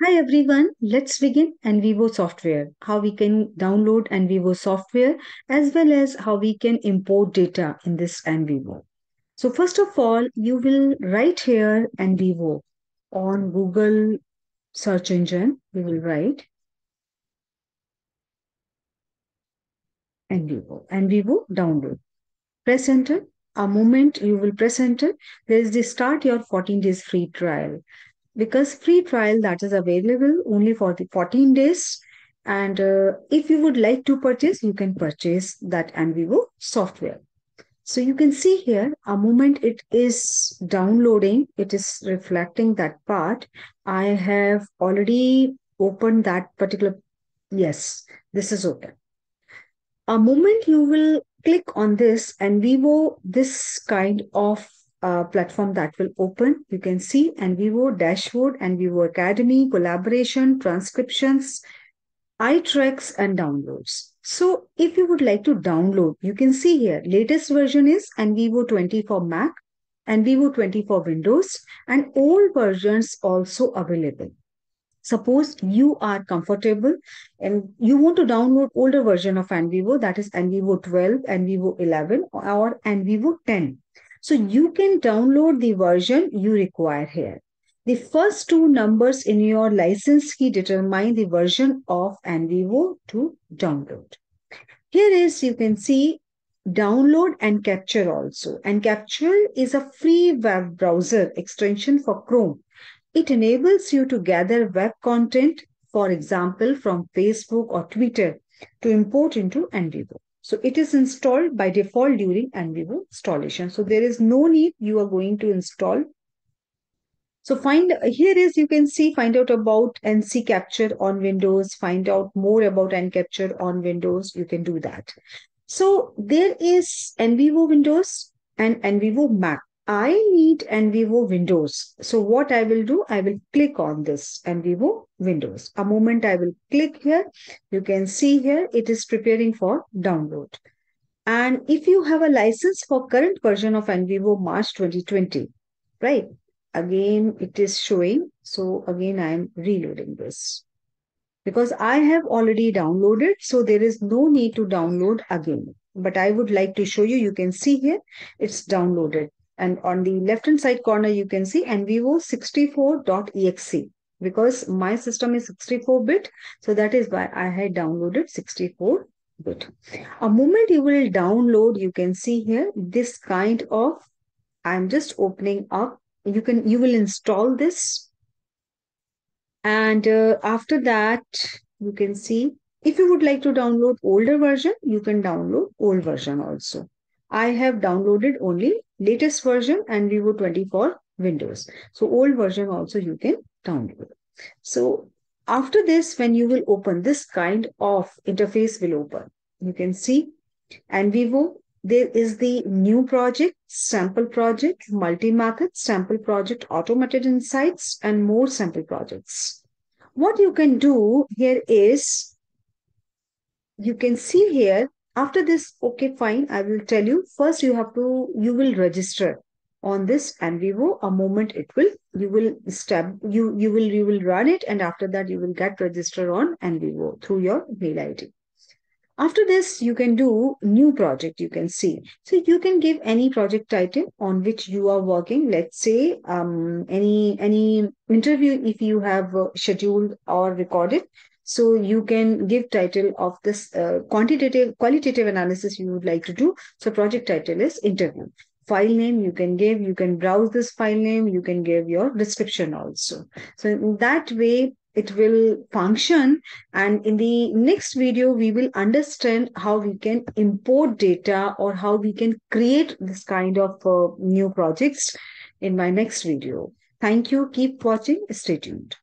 Hi everyone, let's begin NVivo software, how we can download NVivo software as well as how we can import data in this NVivo. So first of all, you will write here NVivo on Google search engine. We will write NVivo, NVivo download. Press enter. A moment you will press enter, there is the start your 14 days free trial because free trial that is available only for the 14 days. And uh, if you would like to purchase you can purchase that NVivo software. So you can see here a moment it is downloading it is reflecting that part. I have already opened that particular yes this is open. A moment you will click on this NVivo this kind of uh, platform that will open. You can see NVivo dashboard, NVivo Academy, collaboration, transcriptions, iTracks, and downloads. So if you would like to download, you can see here, latest version is NVivo 20 for Mac, NVivo 20 for Windows, and old versions also available. Suppose you are comfortable and you want to download older version of NVivo, that is NVivo 12, NVivo 11, or NVivo 10. So you can download the version you require here. The first two numbers in your license key determine the version of NVivo to download. Here is, you can see download NCapture also. NCapture is a free web browser extension for Chrome. It enables you to gather web content, for example, from Facebook or Twitter to import into NVivo. So it is installed by default during NVivo installation. So there is no need you are going to install. So find here is you can see find out about NCapture on Windows, find out more about NCapture on Windows. You can do that. So there is NVivo Windows and NVivo Mac. I need NVivo Windows. So what I will do, I will click on this NVivo Windows. A moment I will click here. You can see here it is preparing for download. And if you have a license for current version of NVivo March 2020, right? Again, it is showing. So again, I am reloading this because I have already downloaded. So there is no need to download again. But I would like to show you, you can see here, it's downloaded. And on the left hand side corner, you can see NVivo 64.exe because my system is 64 bit. So that is why I had downloaded 64 bit. A moment you will download, you can see here this kind of, I'm just opening up. You can, you will install this. And uh, after that, you can see if you would like to download older version, you can download old version also. I have downloaded only latest version NVivo 24 Windows. So old version also you can download. So after this, when you will open this kind of interface will open, you can see NVivo, there is the new project, sample project, multi-market, sample project, automated insights, and more sample projects. What you can do here is, you can see here after this okay fine i will tell you. First you have to you will register on this NVivo a moment it will you will step you you will you will run it and after that you will get register on NVivo through your mail id after this you can do new project you can see. So you can give any project title on which you are working. Let's say um any any interview if you have uh, scheduled or recorded so you can give title of this uh, quantitative, qualitative analysis you would like to do. So project title is interview. File name you can give, you can browse this file name, you can give your description also. So in that way, it will function and in the next video we will understand how we can import data or how we can create this kind of uh, new projects in my next video thank you keep watching stay tuned